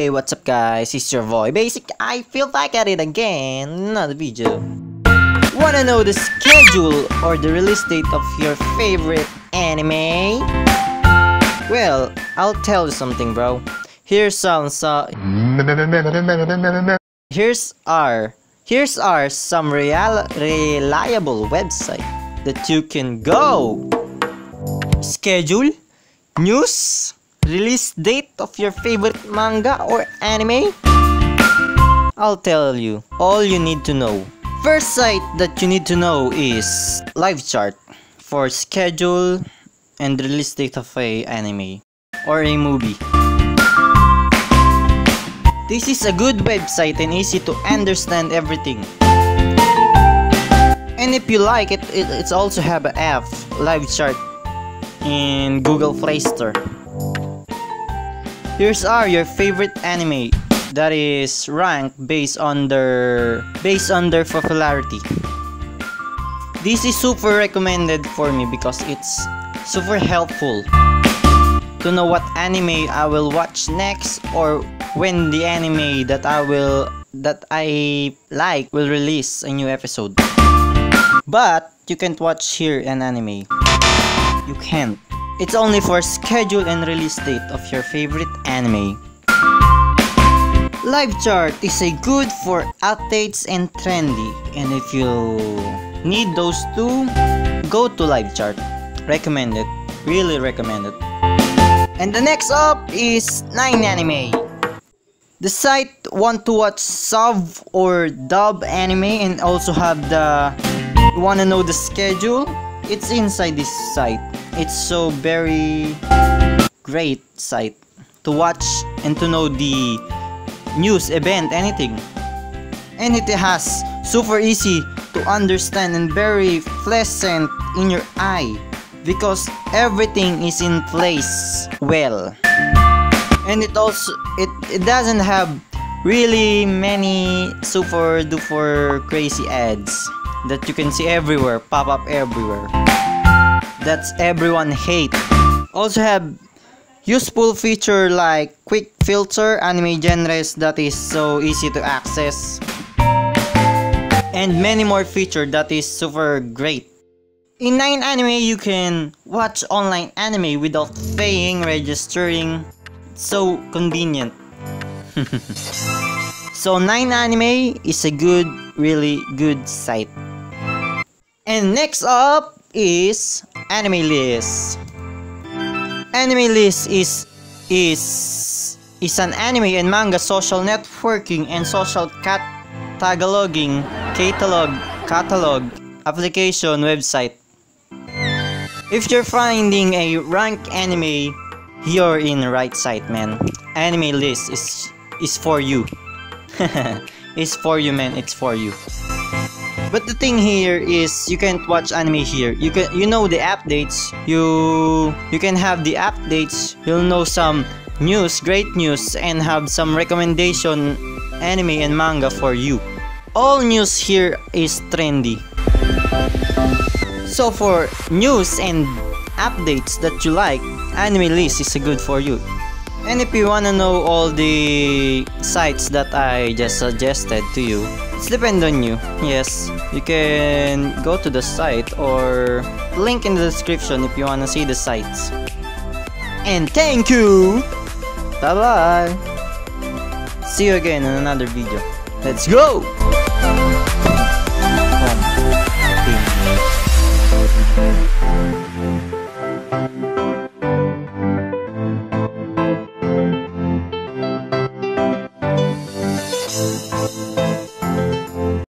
Hey, what's up guys? It's your boy Basic. I feel back at it again. Another video. Wanna know the schedule or the release date of your favorite anime? Well, I'll tell you something, bro. Here's some Here's our here's our some real reliable website that you can go. Schedule, news, release date of your favorite manga or anime? I'll tell you all you need to know. First site that you need to know is live chart for schedule and release date of a anime or a movie. This is a good website and easy to understand everything. And if you like it, it it's also have an app, live chart in Google Play Store. Here's are your favorite anime that is ranked based on their based on their popularity. This is super recommended for me because it's super helpful to know what anime I will watch next or when the anime that I will that I like will release a new episode. But you can't watch here an anime. You can't. It's only for schedule and release date of your favorite anime. Live chart is a good for updates and trendy and if you need those two, go to live chart. Recommend it. Really recommend it. And the next up is 9 Anime. The site want to watch sub or dub anime and also have the wanna know the schedule? It's inside this site. It's so very great site to watch and to know the news, event, anything. And it has super easy to understand and very pleasant in your eye because everything is in place well. And it also it, it doesn't have really many super duper crazy ads that you can see everywhere, pop up everywhere that's everyone hate. Also have useful feature like quick filter anime genres that is so easy to access and many more feature that is super great. In 9 anime you can watch online anime without paying, registering. so convenient. so 9 anime is a good, really good site. And next up is Anime List. Anime List is is is an anime and manga social networking and social cataloging catalog catalog application website. If you're finding a rank anime, you're in the right site, man. Anime List is is for you. it's for you, man. It's for you. But the thing here is you can't watch anime here. You can you know the updates. You you can have the updates. You'll know some news, great news and have some recommendation anime and manga for you. All news here is trendy. So for news and updates that you like, Anime List is good for you. And if you wanna know all the sites that I just suggested to you, it's depend on you. Yes, you can go to the site or link in the description if you wanna see the sites. And thank you! Bye bye! See you again in another video. Let's go!